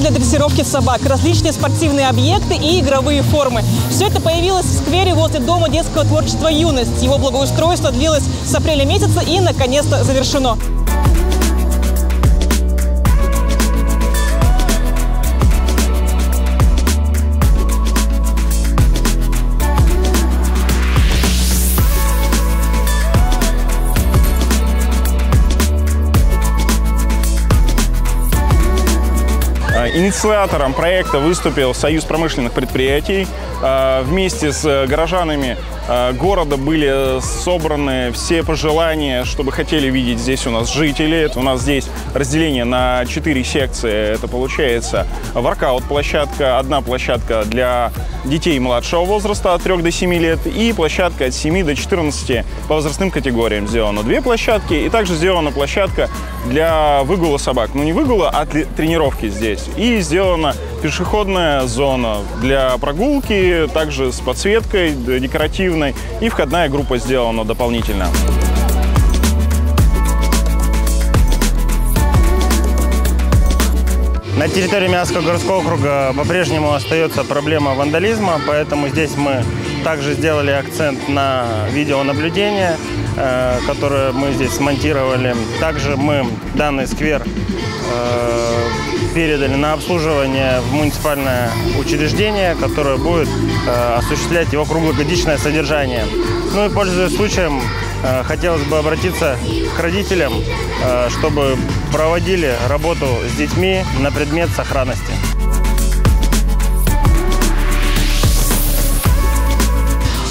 для дрессировки собак, различные спортивные объекты и игровые формы. Все это появилось в сквере возле Дома детского творчества «Юность». Его благоустройство длилось с апреля месяца и, наконец-то, завершено. Инициатором проекта выступил Союз промышленных предприятий. А, вместе с э, горожанами города были собраны все пожелания, чтобы хотели видеть здесь у нас жители. У нас здесь разделение на четыре секции. Это получается воркаут-площадка, одна площадка для детей младшего возраста от 3 до 7 лет и площадка от 7 до 14 по возрастным категориям сделано. Две площадки и также сделана площадка для выгула собак. Ну не выгула, а тренировки здесь. И сделана пешеходная зона для прогулки, также с подсветкой декоративной. И входная группа сделана дополнительно. На территории Миасского городского округа по-прежнему остается проблема вандализма, поэтому здесь мы также сделали акцент на видеонаблюдение, э, которое мы здесь смонтировали. Также мы данный сквер э, передали на обслуживание в муниципальное учреждение, которое будет э, осуществлять его круглогодичное содержание. Ну и пользуясь случаем, хотелось бы обратиться к родителям, чтобы проводили работу с детьми на предмет сохранности.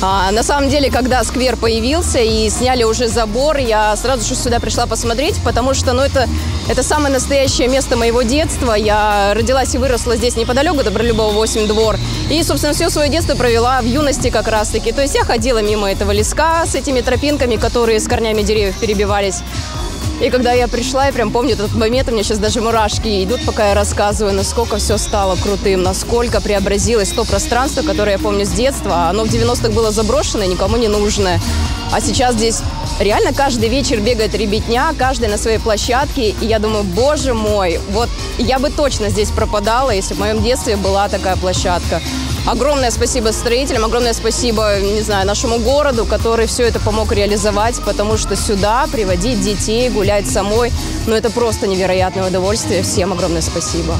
А, на самом деле, когда сквер появился и сняли уже забор, я сразу же сюда пришла посмотреть, потому что ну, это, это самое настоящее место моего детства. Я родилась и выросла здесь неподалеку, Добролюбова 8 двор. И, собственно, все свое детство провела в юности как раз-таки. То есть я ходила мимо этого леска с этими тропинками, которые с корнями деревьев перебивались. И когда я пришла, я прям помню этот момент, у меня сейчас даже мурашки идут, пока я рассказываю, насколько все стало крутым, насколько преобразилось то пространство, которое я помню с детства. Оно в 90-х было заброшенное, никому не нужное. А сейчас здесь реально каждый вечер бегает ребятня, каждый на своей площадке. И я думаю, боже мой, вот я бы точно здесь пропадала, если в моем детстве была такая площадка. Огромное спасибо строителям, огромное спасибо, не знаю, нашему городу, который все это помог реализовать, потому что сюда приводить детей, гулять самой, ну это просто невероятное удовольствие. Всем огромное спасибо.